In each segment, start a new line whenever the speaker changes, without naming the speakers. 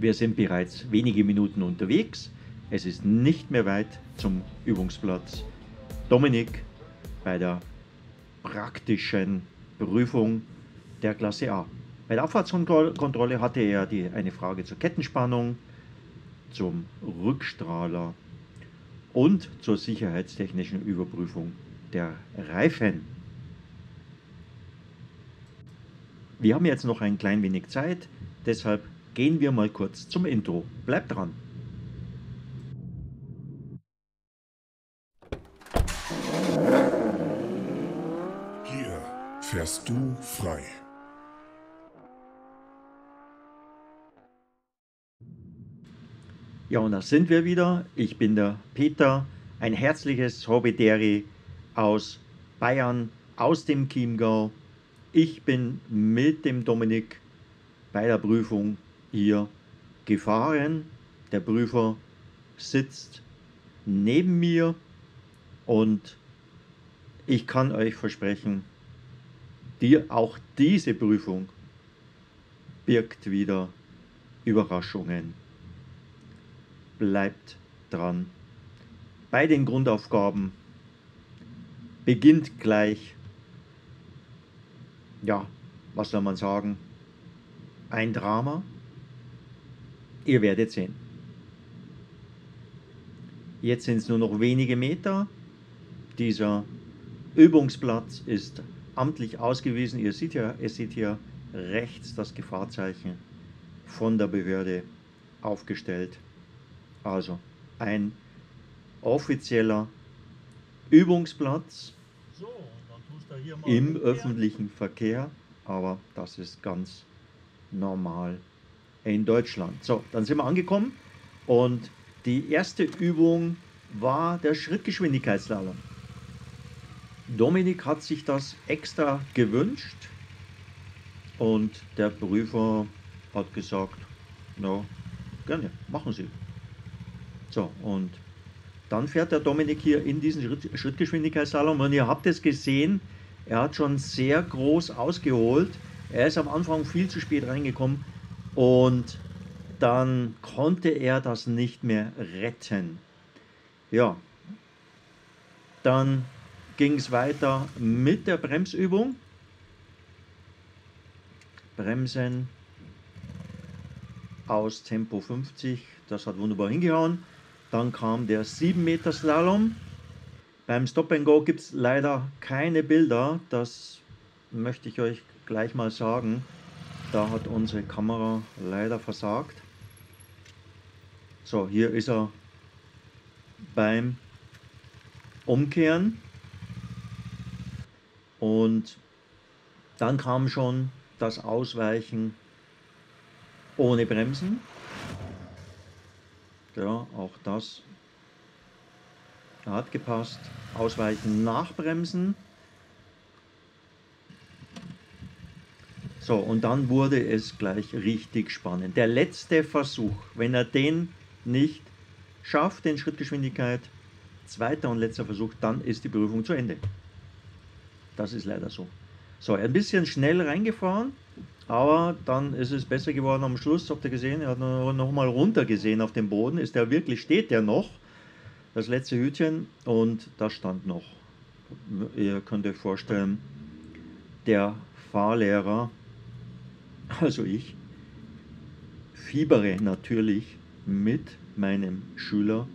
Wir sind bereits wenige Minuten unterwegs. Es ist nicht mehr weit zum Übungsplatz. Dominik bei der praktischen Prüfung der Klasse A. Bei der Abfahrtskontrolle hatte er die, eine Frage zur Kettenspannung, zum Rückstrahler und zur sicherheitstechnischen Überprüfung der Reifen. Wir haben jetzt noch ein klein wenig Zeit, deshalb gehen wir mal kurz zum Intro. Bleibt dran!
Hier fährst du frei.
Ja, und da sind wir wieder. Ich bin der Peter, ein herzliches Hobbyderi aus Bayern, aus dem Chiemgau. Ich bin mit dem Dominik bei der Prüfung hier gefahren. Der Prüfer sitzt neben mir und ich kann euch versprechen, die, auch diese Prüfung birgt wieder Überraschungen bleibt dran. Bei den Grundaufgaben beginnt gleich, ja, was soll man sagen, ein Drama. Ihr werdet sehen. Jetzt sind es nur noch wenige Meter. Dieser Übungsplatz ist amtlich ausgewiesen. Ihr seht ja, ihr seht hier rechts das Gefahrzeichen von der Behörde aufgestellt. Also ein offizieller Übungsplatz so, im öffentlichen Verkehr, aber das ist ganz normal in Deutschland. So, dann sind wir angekommen und die erste Übung war der Schrittgeschwindigkeitsslalom. Dominik hat sich das extra gewünscht und der Prüfer hat gesagt, ja, gerne, machen Sie. So, und dann fährt der Dominik hier in diesen Schritt, Schrittgeschwindigkeitsslalom und ihr habt es gesehen, er hat schon sehr groß ausgeholt. Er ist am Anfang viel zu spät reingekommen und dann konnte er das nicht mehr retten. Ja, dann ging es weiter mit der Bremsübung. Bremsen aus Tempo 50, das hat wunderbar hingehauen. Dann kam der 7 Meter Slalom. Beim Stop and Go gibt es leider keine Bilder. Das möchte ich euch gleich mal sagen. Da hat unsere Kamera leider versagt. So, hier ist er beim Umkehren. Und dann kam schon das Ausweichen ohne Bremsen. Ja, auch das hat gepasst. Ausweichen, nachbremsen. So, und dann wurde es gleich richtig spannend. Der letzte Versuch, wenn er den nicht schafft, den Schrittgeschwindigkeit, zweiter und letzter Versuch, dann ist die Prüfung zu Ende. Das ist leider so. So, ein bisschen schnell reingefahren, aber dann ist es besser geworden am Schluss. Habt ihr gesehen? Er hat noch mal runter gesehen auf dem Boden. Ist der wirklich, steht der noch? Das letzte Hütchen und das stand noch. Ihr könnt euch vorstellen, der Fahrlehrer, also ich, fiebere natürlich mit meinem Schüler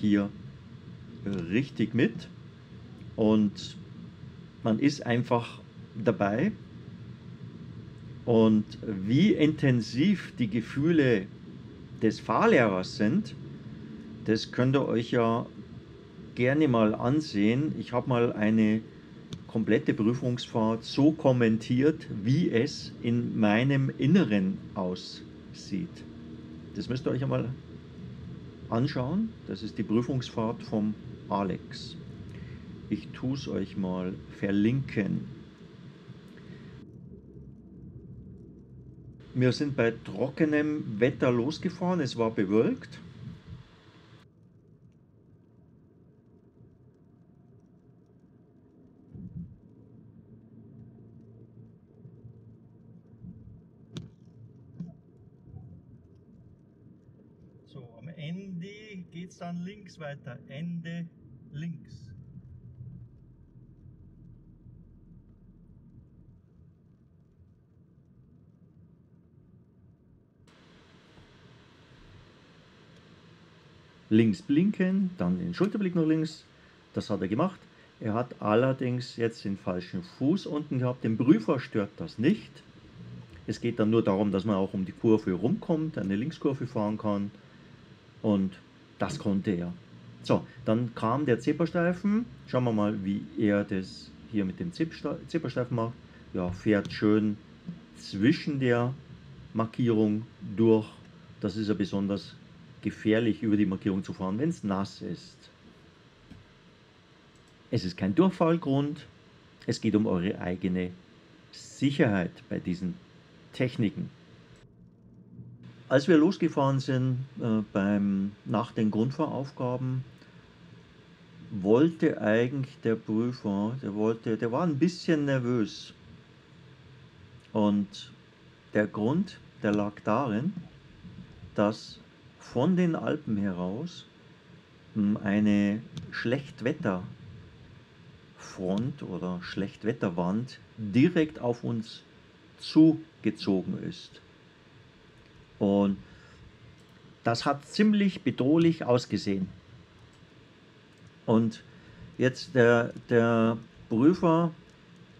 hier richtig mit und man ist einfach dabei und wie intensiv die Gefühle des Fahrlehrers sind, das könnt ihr euch ja gerne mal ansehen. Ich habe mal eine komplette Prüfungsfahrt so kommentiert, wie es in meinem Inneren aussieht. Das müsst ihr euch einmal anschauen. Das ist die Prüfungsfahrt vom Alex. Ich tue es euch mal verlinken. Wir sind bei trockenem Wetter losgefahren, es war bewölkt. So, am Ende geht es dann links weiter. Ende links. Links blinken, dann den Schulterblick nach links. Das hat er gemacht. Er hat allerdings jetzt den falschen Fuß unten gehabt. Den Prüfer stört das nicht. Es geht dann nur darum, dass man auch um die Kurve rumkommt, eine Linkskurve fahren kann. Und das konnte er. So, dann kam der Zipperstreifen. Schauen wir mal, wie er das hier mit dem Zipperstreifen macht. Ja, fährt schön zwischen der Markierung durch. Das ist ja besonders gefährlich, über die Markierung zu fahren, wenn es nass ist. Es ist kein Durchfallgrund. Es geht um eure eigene Sicherheit bei diesen Techniken. Als wir losgefahren sind äh, beim, nach den Grundfahraufgaben, wollte eigentlich der Prüfer, der, wollte, der war ein bisschen nervös. Und der Grund, der lag darin, dass von den Alpen heraus hm, eine Schlechtwetterfront oder Schlechtwetterwand direkt auf uns zugezogen ist. Und das hat ziemlich bedrohlich ausgesehen. Und jetzt der, der Prüfer,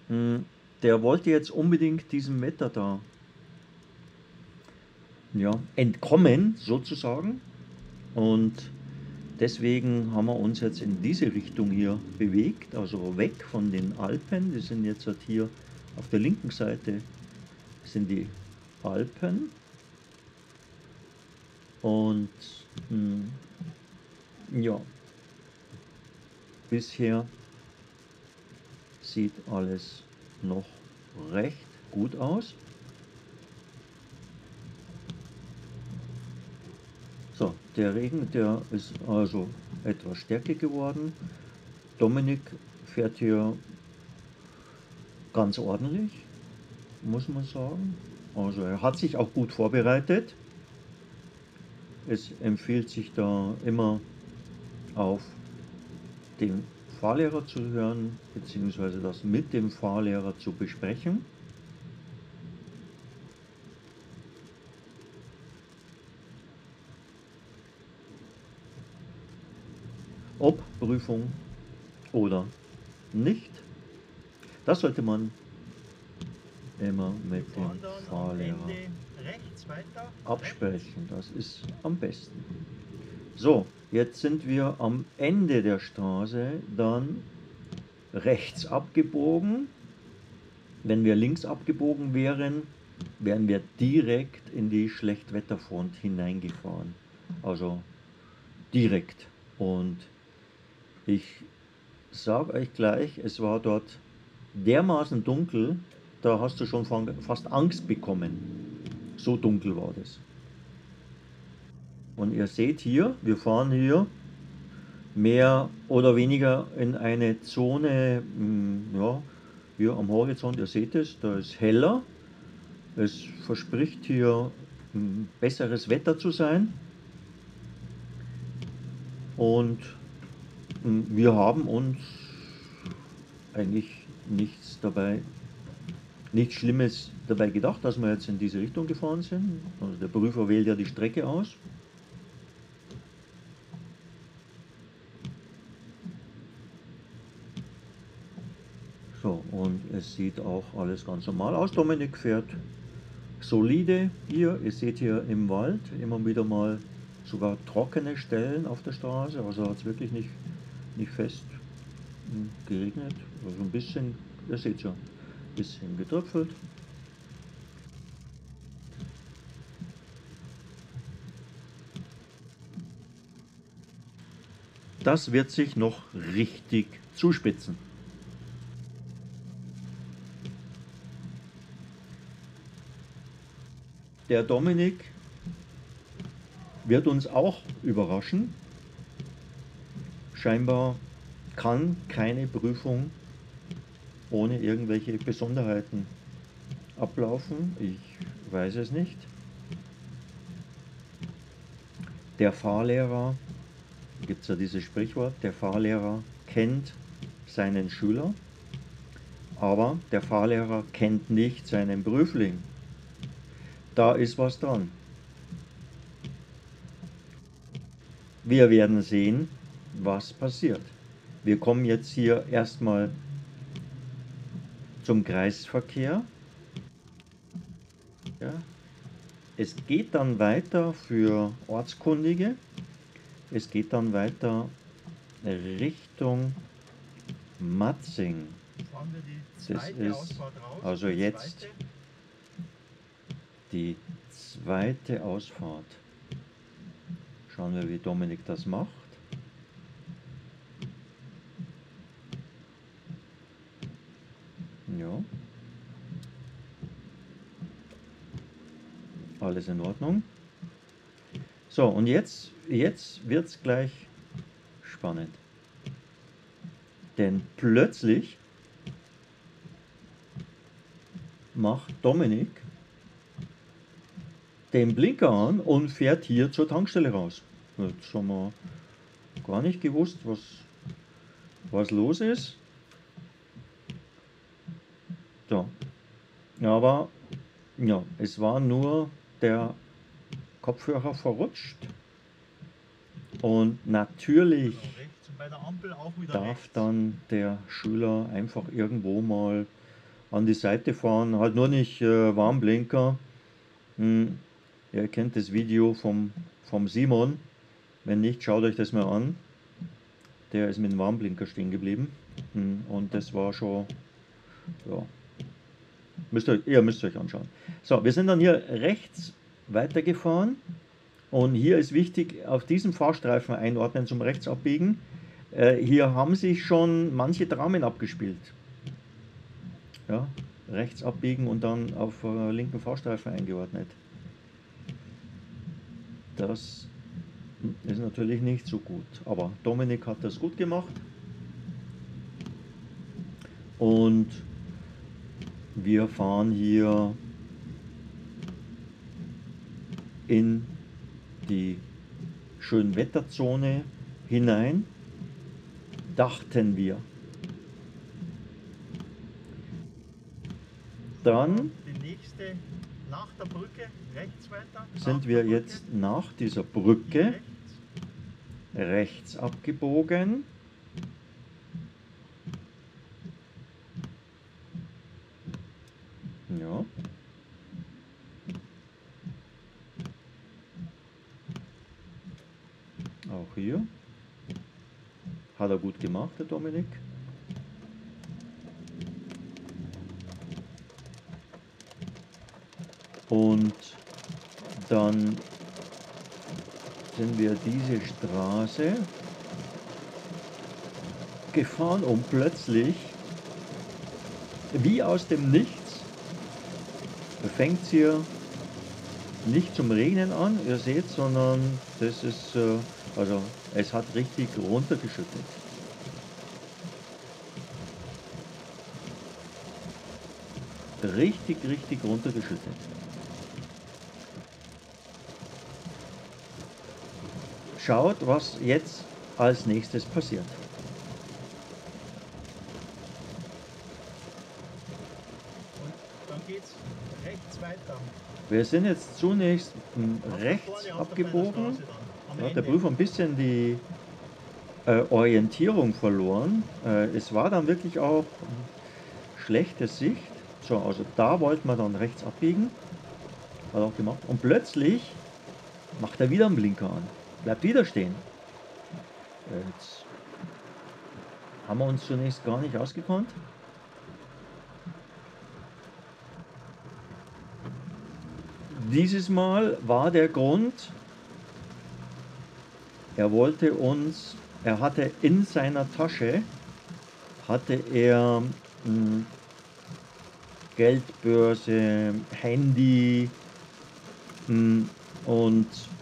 hm, der wollte jetzt unbedingt diesem Wetter da ja, entkommen, sozusagen. Und deswegen haben wir uns jetzt in diese Richtung hier bewegt, also weg von den Alpen. Die sind jetzt halt hier auf der linken Seite sind die Alpen. Und mh, hm, ja, bisher sieht alles noch recht gut aus. So, der Regen, der ist also etwas stärker geworden. Dominik fährt hier ganz ordentlich muss man sagen. Also er hat sich auch gut vorbereitet. Es empfiehlt sich da immer auf den Fahrlehrer zu hören, beziehungsweise das mit dem Fahrlehrer zu besprechen. Ob Prüfung oder nicht. Das sollte man immer mit dem Fahrlehrer absprechen. Das ist am besten. So, jetzt sind wir am Ende der Straße dann rechts abgebogen. Wenn wir links abgebogen wären, wären wir direkt in die Schlechtwetterfront hineingefahren. Also direkt. Und ich sage euch gleich, es war dort dermaßen dunkel, da hast du schon fast Angst bekommen. So dunkel war das. Und ihr seht hier, wir fahren hier mehr oder weniger in eine Zone, hm, ja, hier am Horizont, ihr seht es, da ist heller. Es verspricht hier hm, besseres Wetter zu sein. Und hm, wir haben uns eigentlich nichts dabei nichts Schlimmes dabei gedacht, dass wir jetzt in diese Richtung gefahren sind. Also der Prüfer wählt ja die Strecke aus. So, und es sieht auch alles ganz normal aus. Dominik fährt solide hier. Ihr seht hier im Wald immer wieder mal sogar trockene Stellen auf der Straße. Also hat es wirklich nicht, nicht fest hm, geregnet. Also ein bisschen, ihr seht ja, bisschen getröpfelt. Das wird sich noch richtig zuspitzen. Der Dominik wird uns auch überraschen. Scheinbar kann keine Prüfung ohne irgendwelche Besonderheiten ablaufen. Ich weiß es nicht. der Fahrlehrer, gibt es ja dieses Sprichwort, der Fahrlehrer kennt seinen Schüler, aber der Fahrlehrer kennt nicht seinen Prüfling. Da ist was dran. Wir werden sehen, was passiert. Wir kommen jetzt hier erstmal zum Kreisverkehr. Ja. Es geht dann weiter für Ortskundige. Es geht dann weiter Richtung Matzing. Das ist also jetzt die zweite Ausfahrt. Schauen wir, wie Dominik das macht. Ja. Alles in Ordnung. So, und jetzt, jetzt wird es gleich spannend. Denn plötzlich macht Dominik den Blinker an und fährt hier zur Tankstelle raus. Jetzt haben wir gar nicht gewusst, was, was los ist. So. Aber ja, es war nur der Kopfhörer verrutscht. Und natürlich darf dann der Schüler einfach irgendwo mal an die Seite fahren, halt nur nicht äh, Warnblinker. Hm, ihr kennt das Video vom, vom Simon. Wenn nicht, schaut euch das mal an. Der ist mit dem Warnblinker stehen geblieben. Hm, und das war schon, ja, müsst ihr, ihr müsst euch anschauen. So, wir sind dann hier rechts weitergefahren. Und hier ist wichtig, auf diesem Fahrstreifen einordnen zum Rechtsabbiegen. Äh, hier haben sich schon manche Dramen abgespielt ja, rechts abbiegen und dann auf äh, linken Fahrstreifen eingeordnet. Das ist natürlich nicht so gut, aber Dominik hat das gut gemacht und wir fahren hier in die Schönwetterzone hinein, dachten wir. dann Brücke, weiter, sind wir jetzt nach dieser Brücke rechts. rechts abgebogen. Ja. Auch hier. Hat er gut gemacht, der Dominik. Und dann sind wir diese Straße gefahren und plötzlich, wie aus dem Nichts, fängt es hier nicht zum Regnen an, ihr seht, sondern das ist, äh, also es hat richtig runtergeschüttet. Richtig, richtig runtergeschüttet. schaut, was jetzt als nächstes passiert. Und dann geht's rechts weiter. Wir sind jetzt zunächst rechts abgebogen. Da hat der Prüfer ein bisschen die äh, Orientierung verloren. Äh, es war dann wirklich auch schlechte Sicht. So, also da wollten wir dann rechts abbiegen. Hat auch gemacht. Und plötzlich macht er wieder einen Blinker an. Bleibt wieder stehen. Jetzt haben wir uns zunächst gar nicht ausgekannt. Dieses Mal war der Grund, er wollte uns, er hatte in seiner Tasche, hatte er mh, hm, Geldbörse, Handy hm, und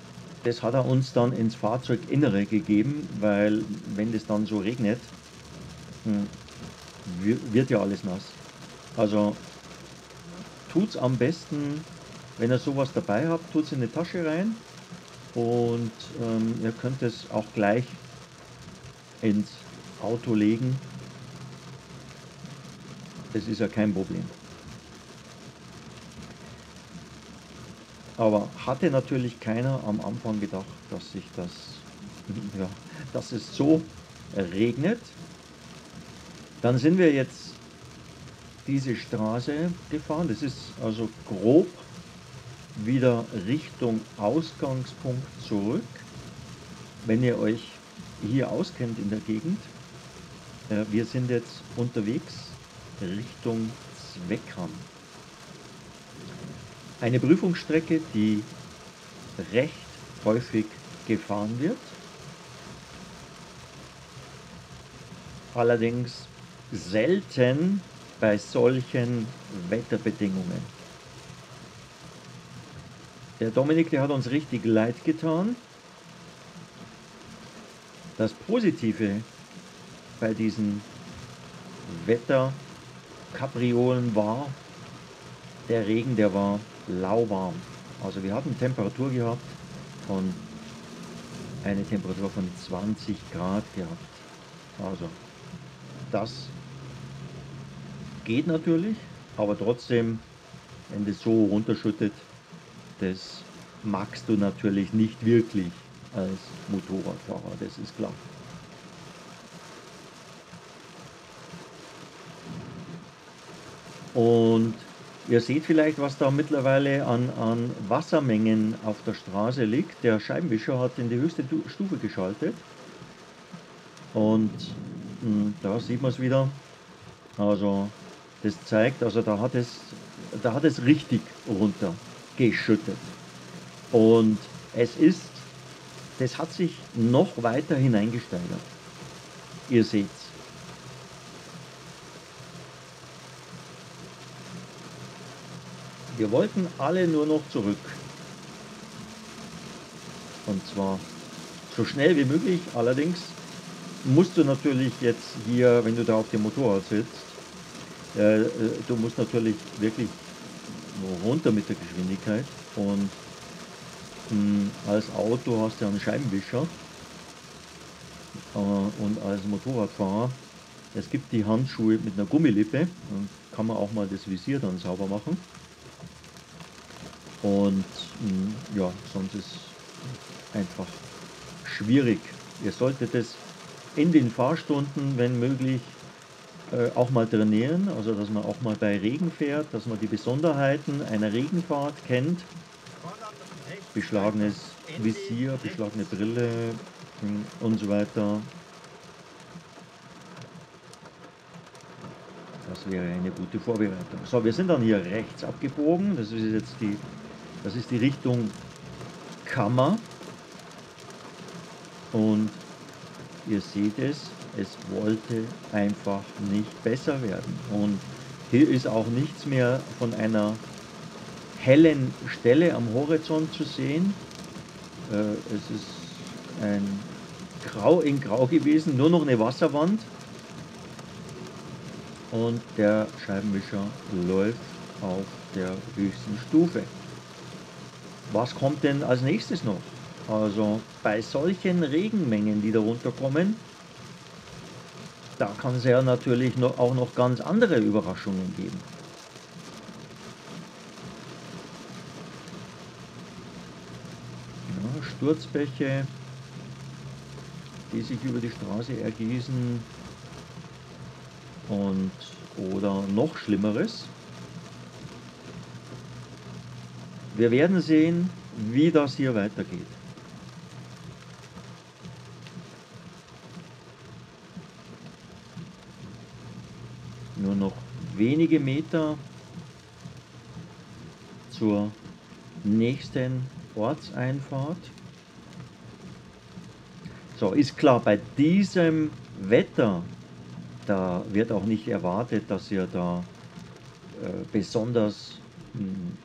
das hat er uns dann ins Fahrzeuginnere gegeben, weil wenn es dann so regnet, hm, wird ja alles nass. Also tut es am besten, wenn ihr sowas dabei habt, tut es in die Tasche rein und ähm, ihr könnt es auch gleich ins Auto legen. Das ist ja kein Problem. Aber hatte natürlich keiner am Anfang gedacht, dass sich das, ja, dass es so regnet. Dann sind wir jetzt diese Straße gefahren. Das ist also grob wieder Richtung Ausgangspunkt zurück. Wenn ihr euch hier auskennt in der Gegend, äh, wir sind jetzt unterwegs Richtung Zweckram. Eine Prüfungsstrecke, die recht häufig gefahren wird. Allerdings selten bei solchen Wetterbedingungen. Der Dominik, der hat uns richtig leid getan. Das Positive bei diesen Wetterkapriolen war, der Regen, der war lauwarm. Also wir hatten Temperatur gehabt von eine Temperatur von 20 Grad gehabt. Also das geht natürlich, aber trotzdem, wenn das so runterschüttet, das magst du natürlich nicht wirklich als Motorradfahrer, das ist klar. Und ihr seht vielleicht, was da mittlerweile an, an Wassermengen auf der Straße liegt. Der Scheibenwischer hat in die höchste Stufe geschaltet. Und mh, hm, da sieht man es wieder. Also das zeigt, also da hat es, da hat es richtig runtergeschüttet. Und es ist, das hat sich noch weiter hineingesteigert. Ihr seht's. Wir wollten alle nur noch zurück. Und zwar so schnell wie möglich. Allerdings musst du natürlich jetzt hier, wenn du da auf dem Motorrad sitzt, äh, du musst natürlich wirklich runter mit der Geschwindigkeit und mh, hm, als Auto hast du einen Scheibenwischer äh, und als Motorradfahrer es gibt die Handschuhe mit einer Gummilippe, dann kann man auch mal das Visier dann sauber machen. Und hm, ja, sonst ist einfach schwierig. Ihr solltet es in den Fahrstunden, wenn möglich, äh, auch mal trainieren, also dass man auch mal bei Regen fährt, dass man die Besonderheiten einer Regenfahrt kennt. Beschlagenes Visier, beschlagene Brille hm, und so weiter. Das wäre eine gute Vorbereitung. So, wir sind dann hier rechts abgebogen. Das ist jetzt die, das ist die Richtung Kammer. Und ihr seht es, es wollte einfach nicht besser werden. Und hier ist auch nichts mehr von einer hellen Stelle am Horizont zu sehen. Äh, es ist ein Grau in Grau gewesen, nur noch eine Wasserwand. Und der Scheibenwischer läuft auf der höchsten Stufe. Was kommt denn als nächstes noch? Also bei solchen Regenmengen, die da runterkommen, da kann es ja natürlich noch, auch noch ganz andere Überraschungen geben. Ja, Sturzbäche, die sich über die Straße ergießen und oder noch Schlimmeres. Wir werden sehen, wie das hier weitergeht. nur noch wenige Meter zur nächsten Ortseinfahrt. So, ist klar, bei diesem Wetter, da wird auch nicht erwartet, dass ihr da äh, besonders mh, hm,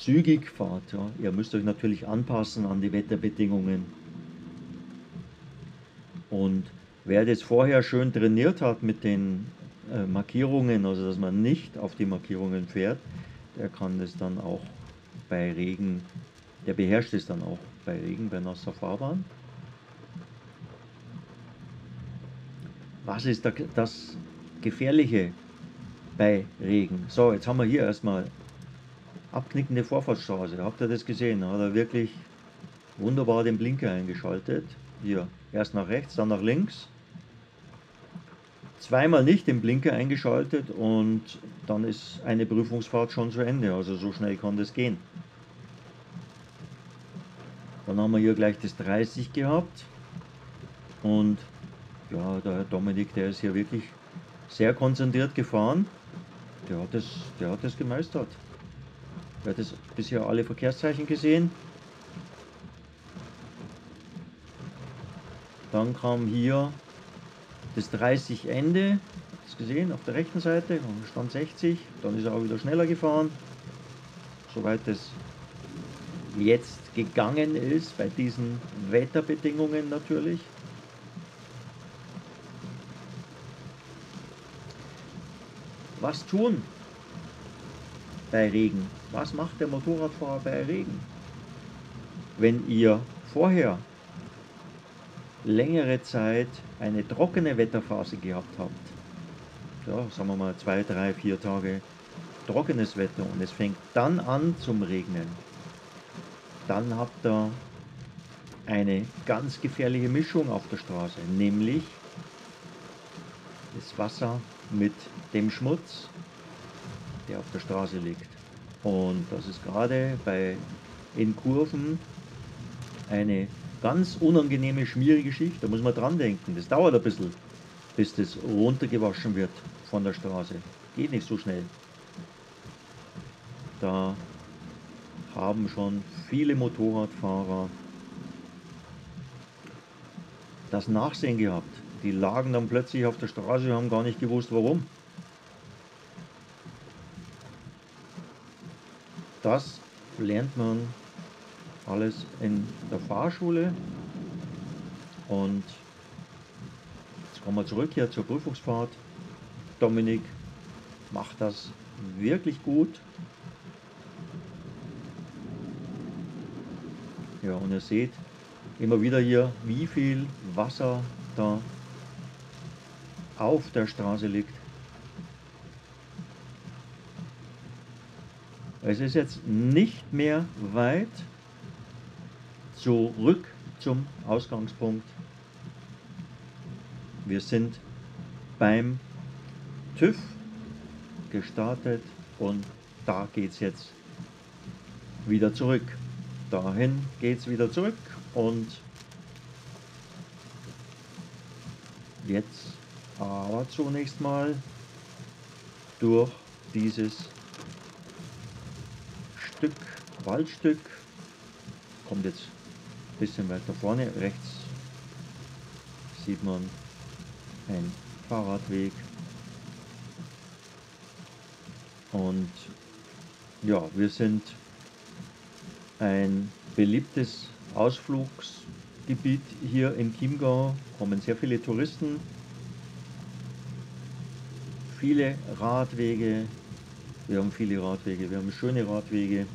zügig fahrt. Ja. Ihr müsst euch natürlich anpassen an die Wetterbedingungen. Und wer das vorher schön trainiert hat mit den äh, Markierungen, also dass man nicht auf die Markierungen fährt, der kann das dann auch bei Regen der beherrscht es dann auch bei Regen, bei nasser Fahrbahn. Was ist das Gefährliche bei Regen? So, jetzt haben wir hier erstmal abknickende Vorfahrtsstraße. Habt ihr das gesehen? Hat er wirklich wunderbar den Blinker eingeschaltet. Hier, erst nach rechts, dann nach links. Zweimal nicht den Blinker eingeschaltet und dann ist eine Prüfungsfahrt schon zu Ende. Also so schnell kann das gehen. Dann haben wir hier gleich das 30 gehabt. Und ja, der Herr Dominik, der ist hier wirklich sehr konzentriert gefahren. Der hat das, der hat das gemeistert. Der hat das bisher alle Verkehrszeichen gesehen. Dann kam hier das 30 Ende, das gesehen auf der rechten Seite, stand 60, dann ist er auch wieder schneller gefahren, soweit es jetzt gegangen ist, bei diesen Wetterbedingungen natürlich. Was tun bei Regen? Was macht der Motorradfahrer bei Regen? Wenn ihr vorher längere Zeit eine trockene Wetterphase gehabt habt, ja, sagen wir mal zwei, drei, vier Tage trockenes Wetter und es fängt dann an zum Regnen, dann habt ihr eine ganz gefährliche Mischung auf der Straße, nämlich das Wasser mit dem Schmutz, der auf der Straße liegt. Und das ist gerade bei in Kurven eine ganz unangenehme, schmierige Schicht. Da muss man dran denken. Das dauert ein bisschen, bis das runtergewaschen wird von der Straße. Geht nicht so schnell. Da haben schon viele Motorradfahrer das Nachsehen gehabt. Die lagen dann plötzlich auf der Straße und haben gar nicht gewusst, warum. Das lernt man alles in der Fahrschule. Und jetzt kommen wir zurück hier zur Prüfungsfahrt. Dominik macht das wirklich gut. Ja, und ihr seht immer wieder hier, wie viel Wasser da auf der Straße liegt. Es ist jetzt nicht mehr weit zurück zum Ausgangspunkt. Wir sind beim TÜV gestartet und da geht es jetzt wieder zurück. Dahin geht es wieder zurück und jetzt aber zunächst mal durch dieses Waldstück, kommt jetzt ein bisschen weiter vorne, rechts sieht man ein Fahrradweg. Und ja, wir sind ein beliebtes Ausflugsgebiet hier im Chiemgau, kommen sehr viele Touristen, viele Radwege, wir haben viele Radwege, wir haben schöne Radwege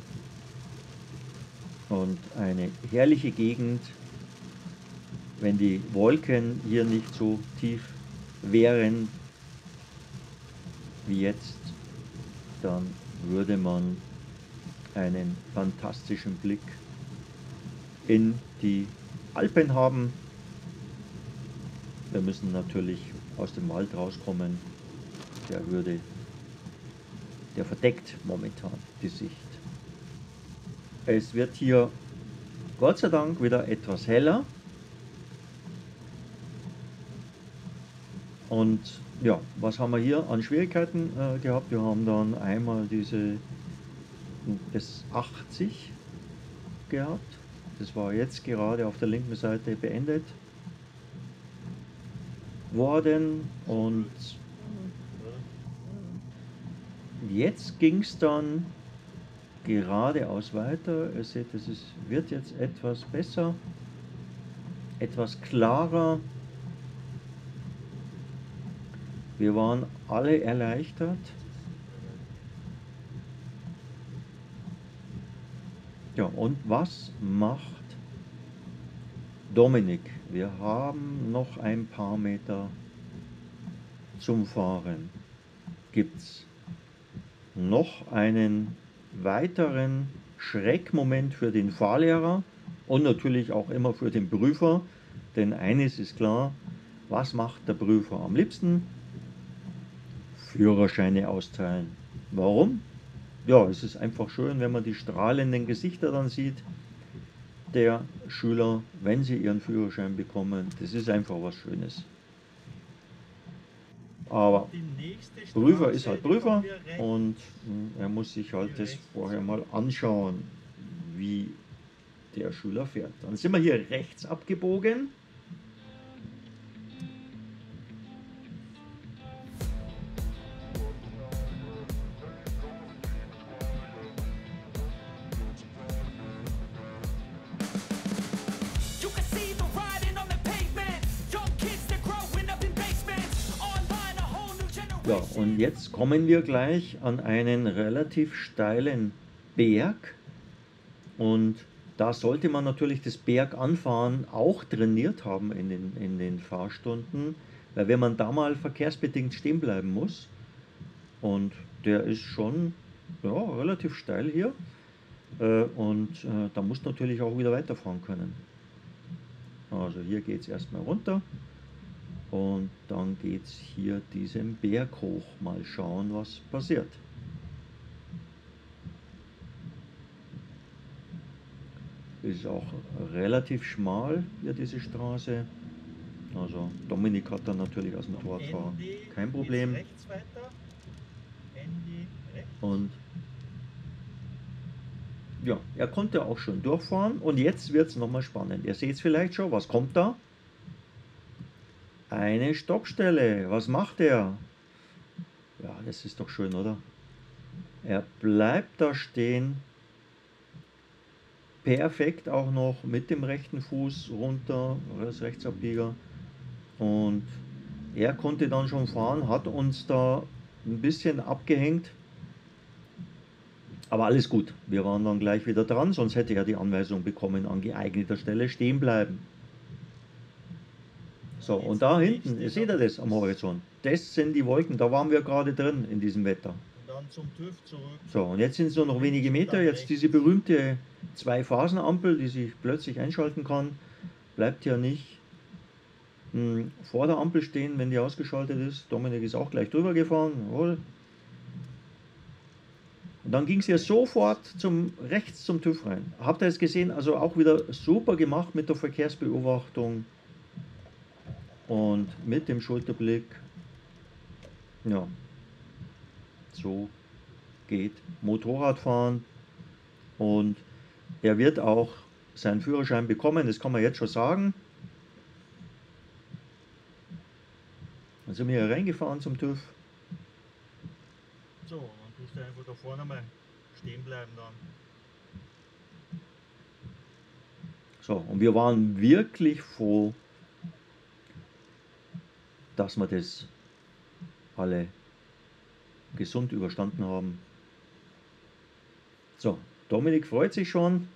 und eine herrliche Gegend. Wenn die Wolken hier nicht so tief wären wie jetzt, dann würde man einen fantastischen Blick in die Alpen haben. Wir müssen natürlich aus dem Wald rauskommen. Der würde der verdeckt momentan die Sicht. Es wird hier Gott sei Dank wieder etwas heller. Und ja, was haben wir hier an Schwierigkeiten äh, gehabt? Wir haben dann einmal diese das 80 gehabt. Das war jetzt gerade auf der linken Seite beendet worden und Jetzt ging es dann geradeaus weiter. Ihr seht, es ist, wird jetzt etwas besser, etwas klarer. Wir waren alle erleichtert. Ja, und was macht Dominik? Wir haben noch ein paar Meter zum Fahren. Gibt es noch einen weiteren Schreckmoment für den Fahrlehrer und natürlich auch immer für den Prüfer? Denn eines ist klar, was macht der Prüfer am liebsten? Führerscheine austeilen. Warum? Ja, es ist einfach schön, wenn man die strahlenden Gesichter dann sieht der Schüler, wenn sie ihren Führerschein bekommen. Das ist einfach was Schönes. Aber Prüfer ist halt Prüfer und hm, er muss sich halt das vorher mal anschauen, wie der Schüler fährt. Dann sind wir hier rechts abgebogen. Jetzt kommen wir gleich an einen relativ steilen Berg. Und da sollte man natürlich das Berganfahren auch trainiert haben in den, in den Fahrstunden, weil wenn man da mal verkehrsbedingt stehen bleiben muss, und der ist schon ja, relativ steil hier, äh, und äh, da muss natürlich auch wieder weiterfahren können. Also hier geht es erstmal runter. Und dann geht es hier diesen Berg hoch. Mal schauen, was passiert. Ist auch relativ schmal hier diese Straße. Also Dominik hat dann natürlich aus dem Motorradfahren kein Problem. Und ja, er konnte auch schon durchfahren und jetzt wird es nochmal spannend. Ihr seht es vielleicht schon, was kommt da? Eine Stoppstelle. Was macht er? Ja, das ist doch schön, oder? Er bleibt da stehen. Perfekt auch noch mit dem rechten Fuß runter, als Rechtsabbieger. Und er konnte dann schon fahren, hat uns da ein bisschen abgehängt. Aber alles gut, wir waren dann gleich wieder dran, sonst hätte er die Anweisung bekommen, an geeigneter Stelle stehen bleiben. So, und da hinten, ihr seht ihr das am Horizont? Das sind die Wolken, da waren wir gerade drin in diesem Wetter.
dann zum TÜV zurück.
So, und jetzt sind es nur noch wenige Meter. Jetzt diese berühmte Zwei-Phasen-Ampel, die sich plötzlich einschalten kann, bleibt ja nicht mh, hm, vor der Ampel stehen, wenn die ausgeschaltet ist. Dominik ist auch gleich drüber gefahren. Jawohl. Und dann ging es ja sofort zum rechts zum TÜV rein. Habt ihr es gesehen? Also auch wieder super gemacht mit der Verkehrsbeobachtung und mit dem Schulterblick, ja, so geht Motorradfahren und er wird auch seinen Führerschein bekommen, das kann man jetzt schon sagen. Dann sind wir hier reingefahren zum TÜV.
So, dann tust du einfach da vorne mal stehen bleiben dann.
So, und wir waren wirklich froh, dass wir das alle gesund überstanden haben. So, Dominik freut sich schon.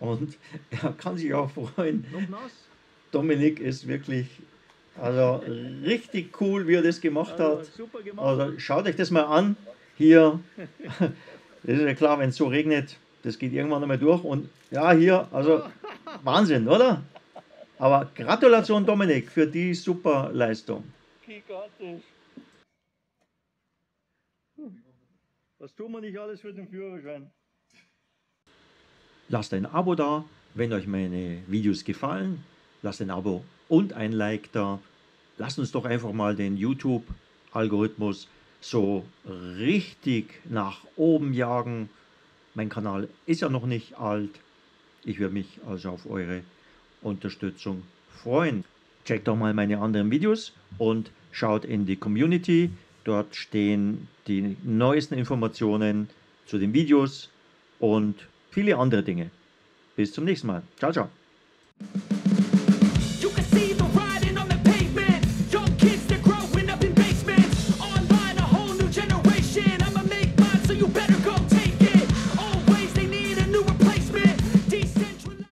Und er kann sich auch freuen. Dominik ist wirklich also richtig cool, wie er das gemacht also, hat. Also schaut euch das mal an. Hier, das ist ja klar, wenn es so regnet, das geht irgendwann einmal durch. Und ja, hier, also Wahnsinn, oder? Aber Gratulation Dominik für die super Leistung.
Gigantisch. Was tun wir nicht alles für den Führerschein?
Lasst ein Abo da, wenn euch meine Videos gefallen. Lasst ein Abo und ein Like da. Lasst uns doch einfach mal den YouTube-Algorithmus so richtig nach oben jagen. Mein Kanal ist ja noch nicht alt. Ich würde mich also auf eure Unterstützung freuen. Checkt auch mal meine anderen Videos und schaut in die Community. Dort stehen die neuesten Informationen zu den Videos und viele andere Dinge. Bis zum nächsten Mal. Ciao, ciao.